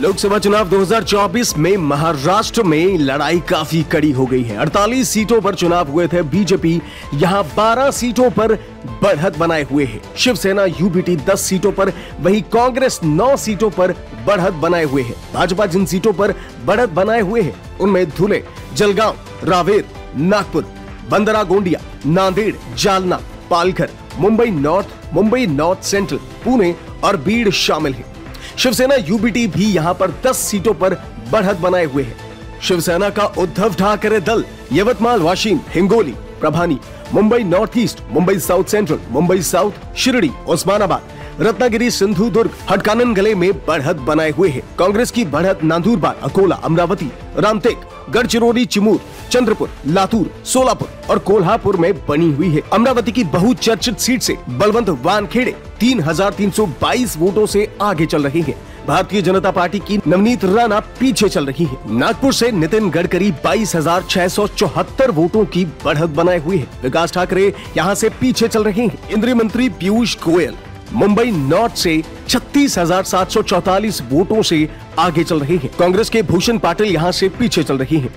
लोकसभा चुनाव 2024 में महाराष्ट्र में लड़ाई काफ़ी कड़ी हो गई है। 48 सीटों पर चुनाव हुए थे बीजेपी। यहाँ 12 सीटों पर बढ़त बनाए हुए है। शिवसेना यूबीटी 10 सीटों पर, वही कांग्रेस 9 सीटों पर बढ़त बनाए हुए है। भाजपा जिन सीटों पर बढ़त बनाए हुए है, उनमें Dhule, Jalgaon, Raver, Nagpur, Bhandara, Gondia, Nanded, Jalna, Palghar, Mumbai north Mumbai north central, Pune और बीड़ शामिल है। शिवसेना यूबीटी भी यहाँ पर 10 सीटों पर बढ़त बनाए हुए है। शिवसेना का उद्धव ठाकरे दल, Yavatmal, Washim, Hingoli, Parbhani, Mumbai north east Mumbai south central, Mumbai south, Shirdi, Osmanabad. Ratnagiri Sindhudurg Hatkanangle में बढ़त बनाए हुए है। कांग्रेस की बढ़त नांदूरबार अकोला अमरावती रामटेक गढ़चिरौली चिमूर चंद्रपुर लातूर सोलापुर और कोल्हापुर में बनी हुई है। अमरावती की बहुचर्चित सीट से बलवंत वानखेड़े 3,322 वोटों से आगे चल रहे हैं। भारतीय जनता पार्टी की नवनीत राणा पीछे चल रही है। नागपुर से नितिन गडकरी 22,674 वोटों की बढ़त बनाए हुए हैं। विकास ठाकरे यहाँ से पीछे चल रहे हैं। केंद्रीय मंत्री पीयूष गोयल मुंबई नॉर्थ से 36,744 वोटों से आगे चल रहे हैं। कांग्रेस के भूषण पाटिल यहाँ से पीछे चल रहे हैं।